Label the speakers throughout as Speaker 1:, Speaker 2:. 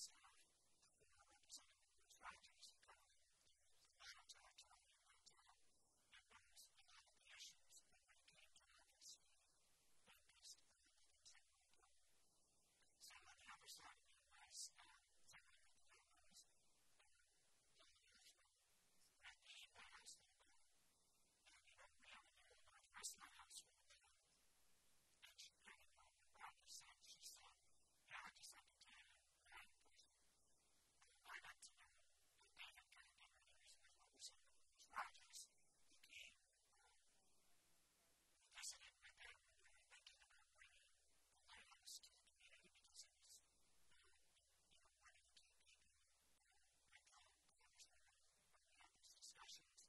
Speaker 1: case persons.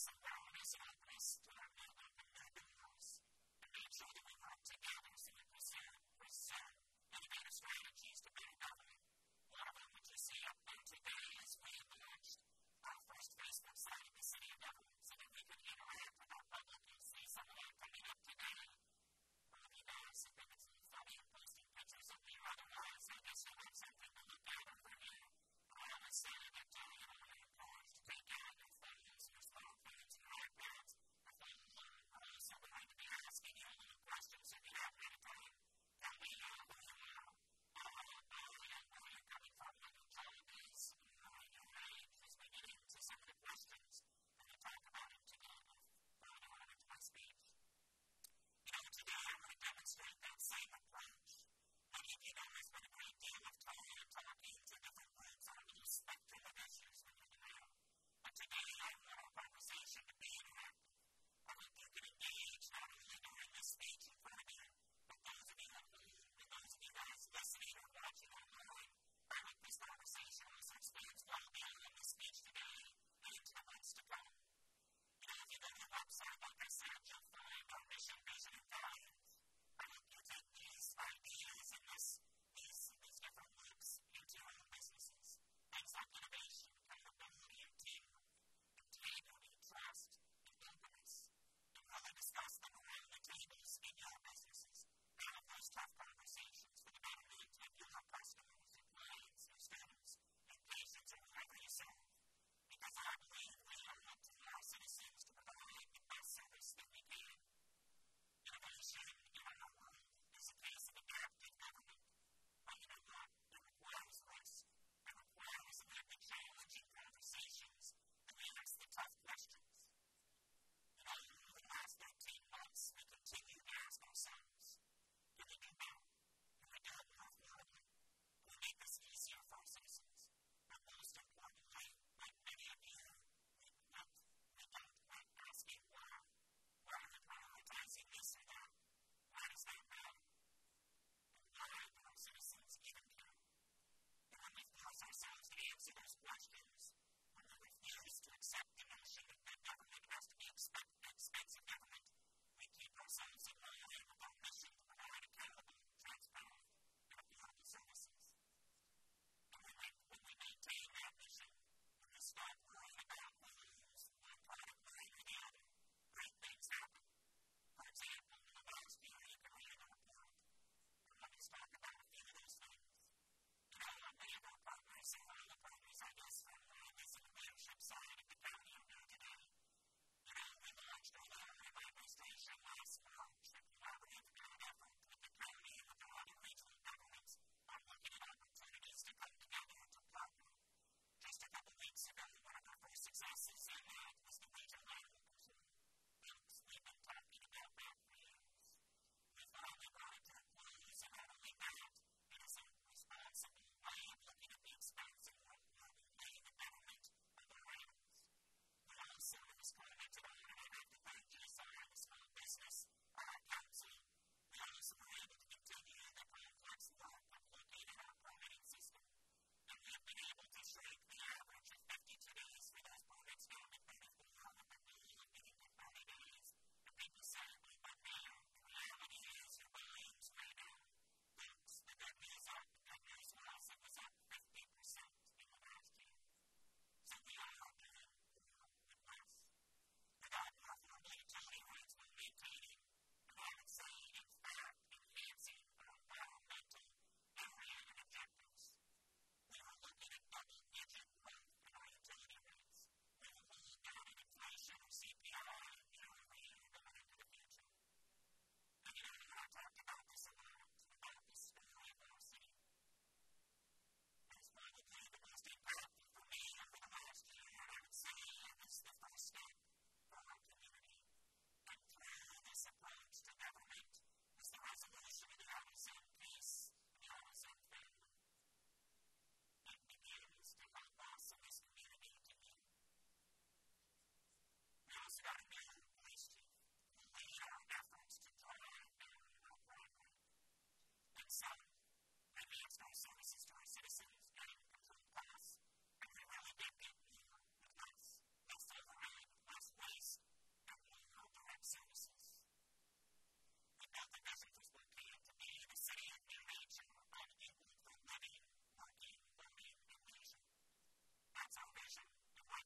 Speaker 1: Yes, no, it is not. Yes, no, spend a great deal of time talking to different groups on the spectrum of issues that you demand. But today I want to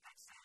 Speaker 1: Bye. Thanks,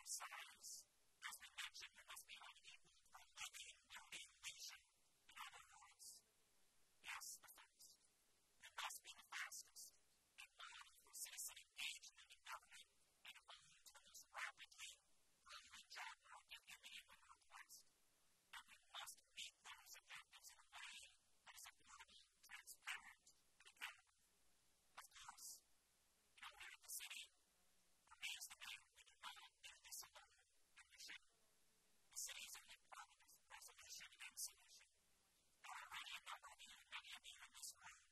Speaker 1: life science has mentioned, there must be vaccination. There are already a number of human, many of the human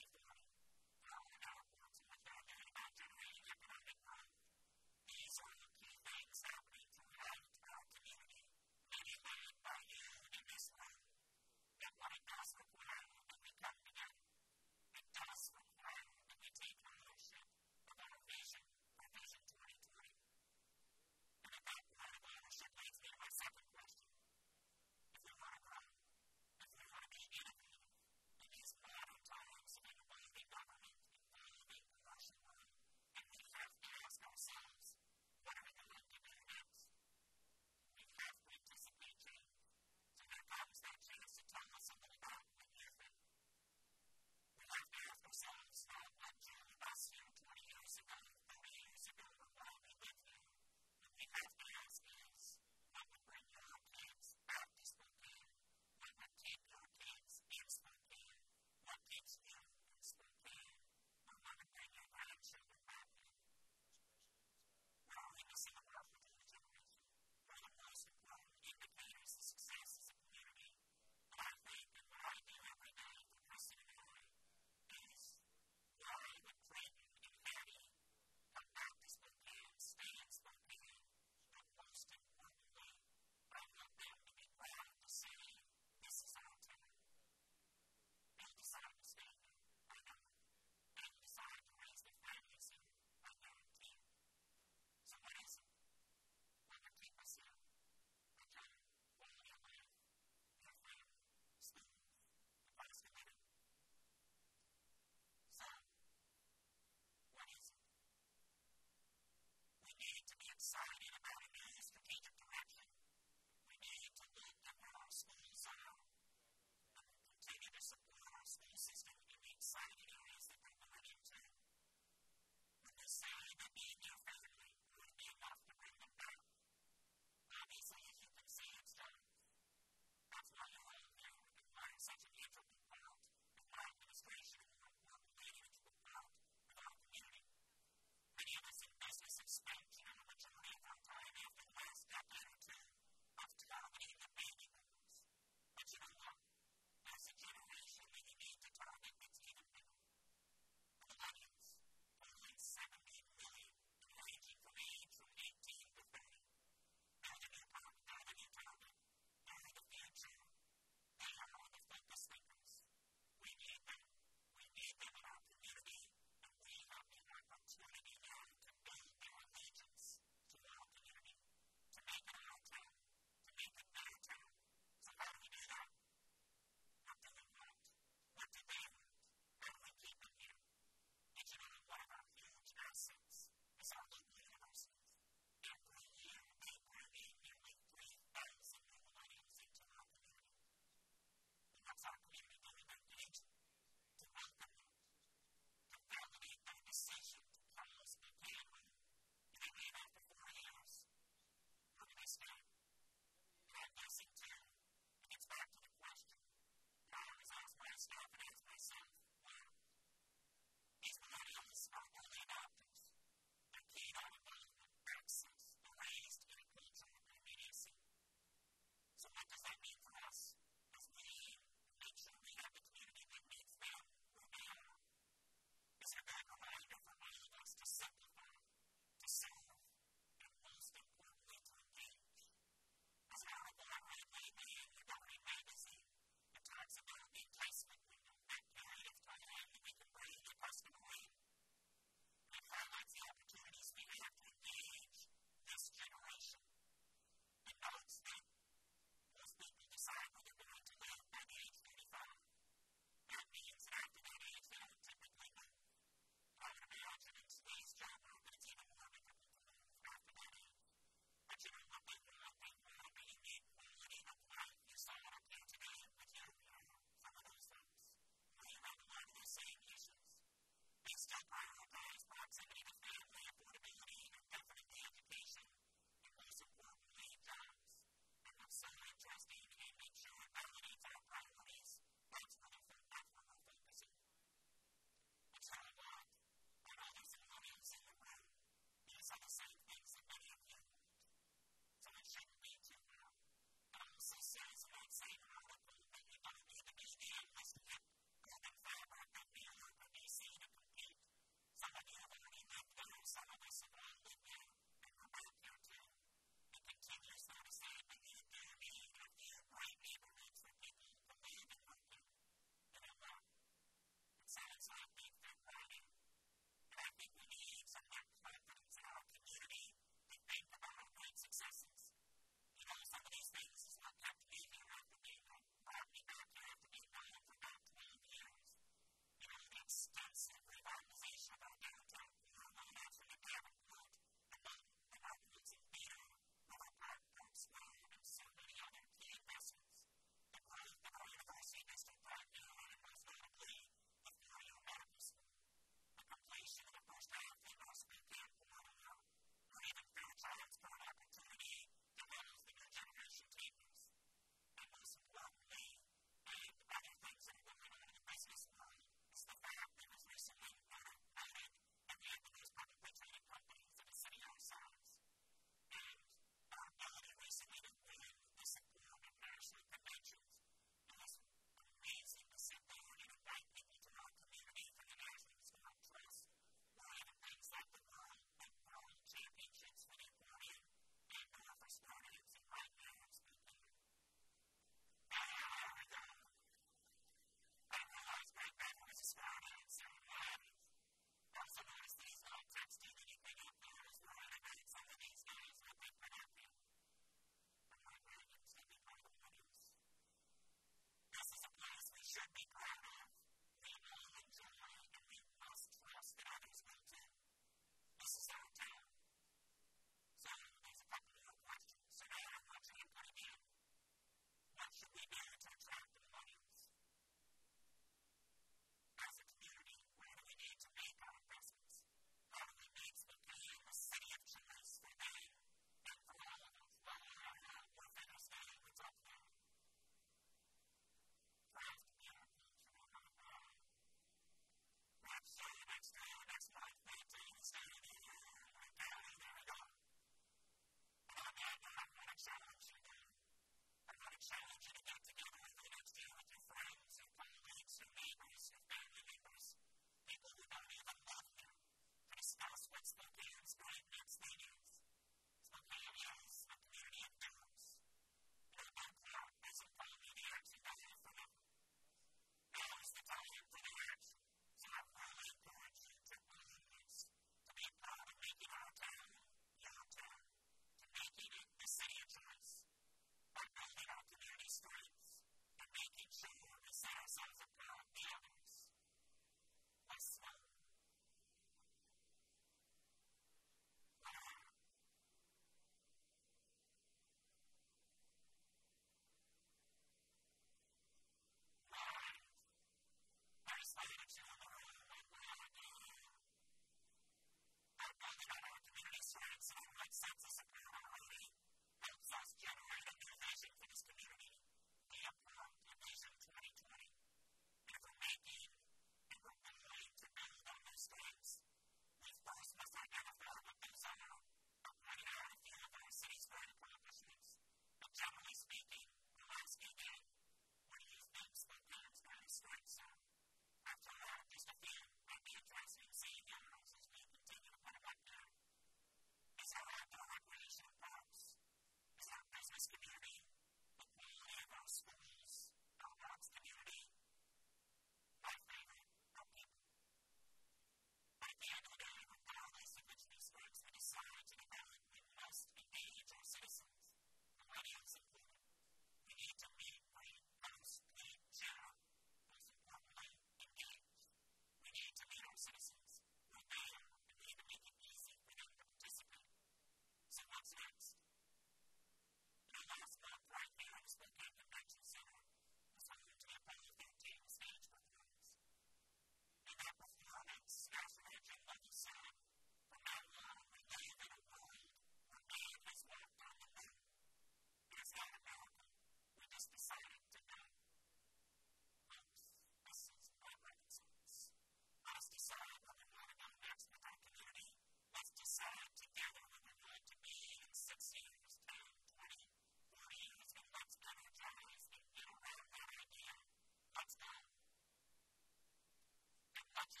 Speaker 1: Thank you.